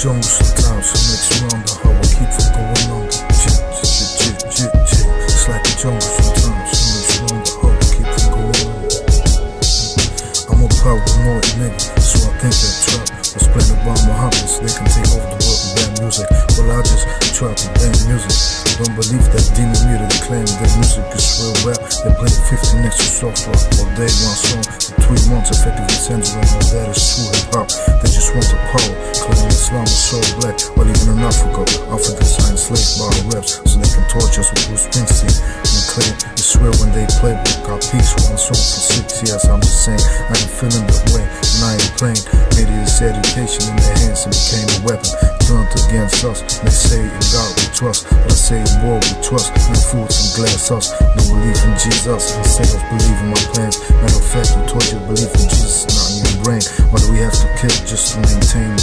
Jones sometimes, so next round the how I keep from going on. It's like a jungle sometimes, so next round the how I keep from going on. I'm a paranoid nigga, so I think that trap was planned by Mohammed's. They can take over the world with bad music. Well, I just try to bang music. I Don't believe that demon muted the claim that music is real rap. They play 50 extra software, soft rock all day, one song for three months, effectively censoring all that is true so black. While even in Africa, Africans are enslaved by our reps, so they can torture us with Bruce Springsteen. And claim it's real when they play Got peace, one song for six years. I'm just saying, I ain't feeling that way, and I ain't playing. Made it this education in their hands and became a weapon. Turned against us, they say in God we trust, but I say in war we trust. No fools and glass us, no belief in Jesus, instead of believing my plans. Matter of fact, we taught you to believe in Jesus, not in your brain. Why do we have to kill just to maintain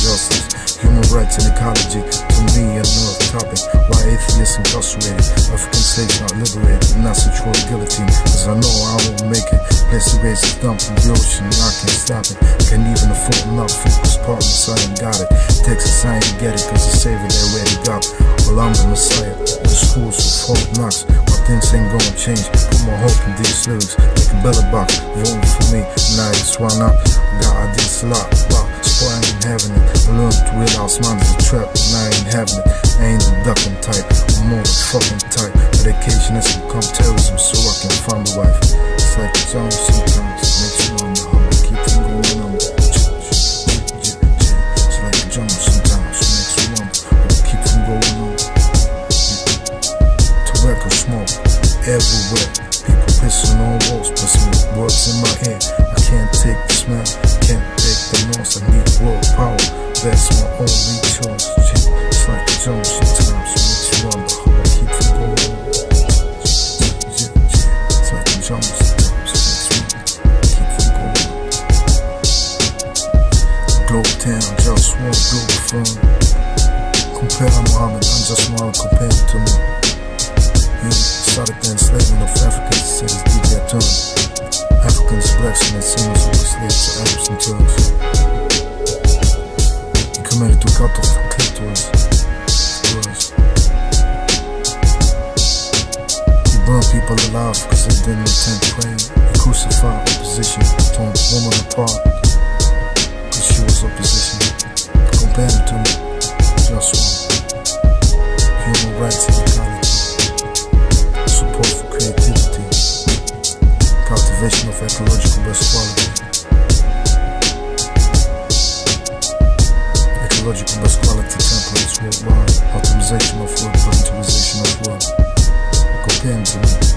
incarcerated, African not liberated, not sexual guillotine. Cause I know I won't make it. The race dump in the ocean, I can't stop it. Can't even afford enough food, cause partners I ain't got it. Texas, I ain't get it, cause the savior already got. Well, I'm the messiah, the schools of Fort Knox. My things ain't gonna change. Put my hope in these lyrics, like a belly box. Voting for me, nah, it's why not? God, I a lot, wow. So I ain't having it. I learned to realize is a trap, and I ain't having it. I ain't the ducking type, I'm more the fucking type. Medication has become terrorism, so I can find a wife. It's like a zone sometimes, makes you wonder how I keep from going on. It's like a jungle sometimes, makes you wonder how keep from going on. Tobacco smoke everywhere. People pissing on walls, pissing words in my head. I can't take the smell, can't take the noise. I need world power. That's my only choice. It's like jungle sometimes, makes you wonder how I keep from going. It's like a jungle sometimes, makes you wonder. Town, just one globe from. Compare Muhammad, I'm just one compared to me. He started the enslavement of Africans, said his DJ term. Africans, blacks, and Latinos were slaves to Arabs and Turks. He committed to cut off clitoris. people alive cause they've been in 10th grade crucified opposition, torn woman apart cause she was opposition. Compare them to me, just one. Human rights and equality, support for creativity, cultivation of ecological best quality. Ecological best quality templates worldwide, optimization of work, optimization of work. Compare to me.